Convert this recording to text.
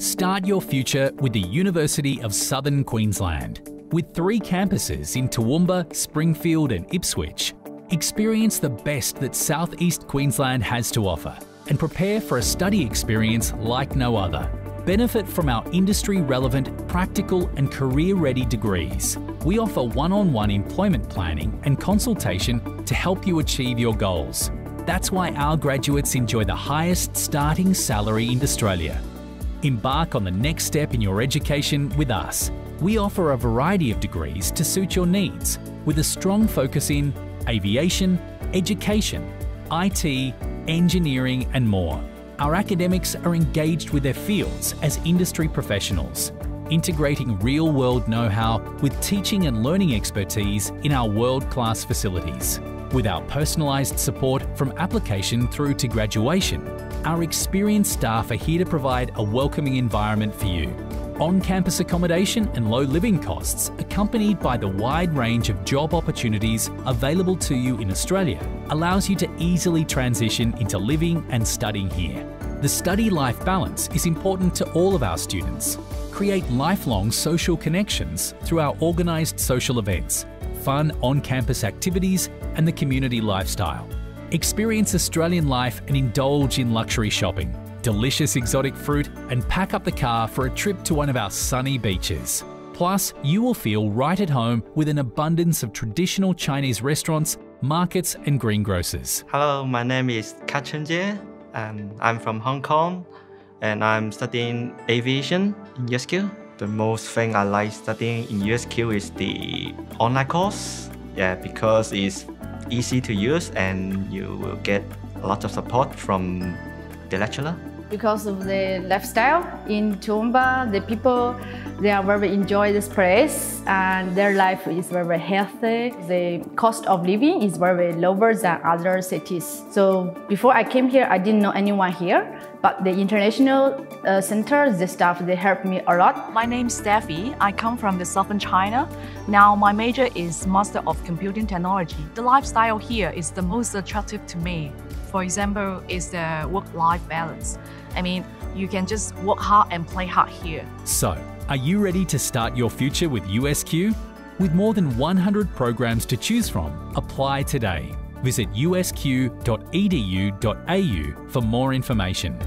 Start your future with the University of Southern Queensland. With three campuses in Toowoomba, Springfield, and Ipswich, experience the best that Southeast Queensland has to offer and prepare for a study experience like no other. Benefit from our industry relevant, practical, and career ready degrees. We offer one on one employment planning and consultation to help you achieve your goals. That's why our graduates enjoy the highest starting salary in Australia. Embark on the next step in your education with us. We offer a variety of degrees to suit your needs, with a strong focus in aviation, education, IT, engineering, and more. Our academics are engaged with their fields as industry professionals, integrating real world know how with teaching and learning expertise in our world class facilities. With our personalised support from application through to graduation, our experienced staff are here to provide a welcoming environment for you. On campus accommodation and low living costs, accompanied by the wide range of job opportunities available to you in Australia, allows you to easily transition into living and studying here. The study life balance is important to all of our students. Create lifelong social connections through our organised social events, fun on campus activities, and the community lifestyle. Experience Australian life and indulge in luxury shopping, delicious exotic fruit, and pack up the car for a trip to one of our sunny beaches. Plus, you will feel right at home with an abundance of traditional Chinese restaurants, markets, and greengrocers. Hello, my name is Ka Chen and I'm from Hong Kong, and I'm studying aviation in USQ. The most thing I like studying in USQ is the online course. Yeah, because it's easy to use and you will get a lot of support from the lecturer. Because of the lifestyle in Toowoomba, the people they are very enjoy this place and their life is very healthy. The cost of living is very lower than other cities. So before I came here, I didn't know anyone here, but the international uh, center, the staff, they helped me a lot. My name is Steffi. I come from the southern China. Now my major is Master of Computing Technology. The lifestyle here is the most attractive to me. For example, is the work-life balance. I mean, you can just work hard and play hard here. So, are you ready to start your future with USQ? With more than 100 programs to choose from, apply today. Visit usq.edu.au for more information.